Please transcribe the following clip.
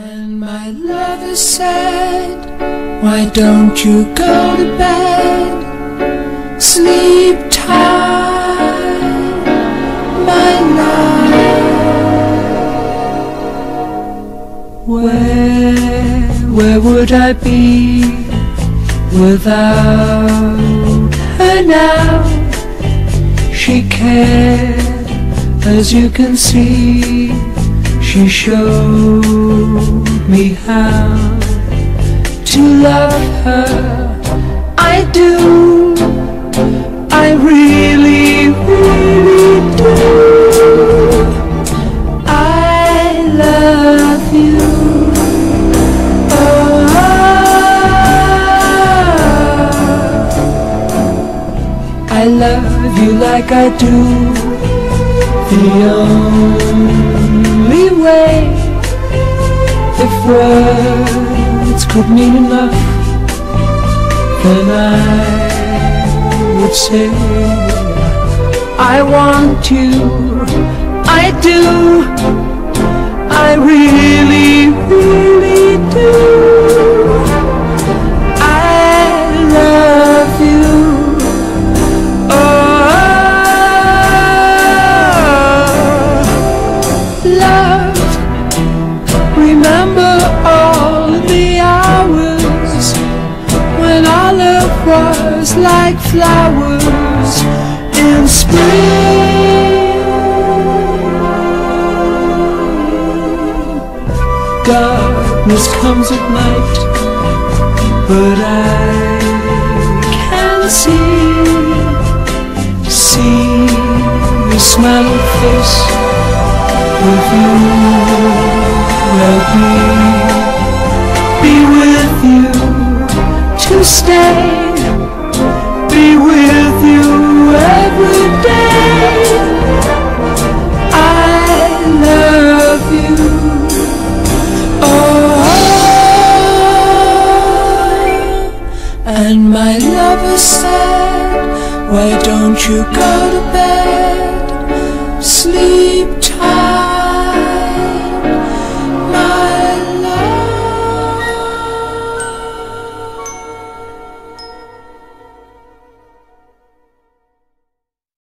And my lover said, Why don't you go to bed? Sleep tight, my love. Where, where would I be without her now? She cared, as you can see she showed me how to love her. I do. I really, really do. I love you. Oh, I love you like I do. The only way words could mean enough then I would say. I want you I do I really, was like flowers in spring. Darkness comes at night, but I can see, see your smiling face with you will be, be with you to stay, with you every day. I love you. Oh, and my lover said, Why don't you go to bed?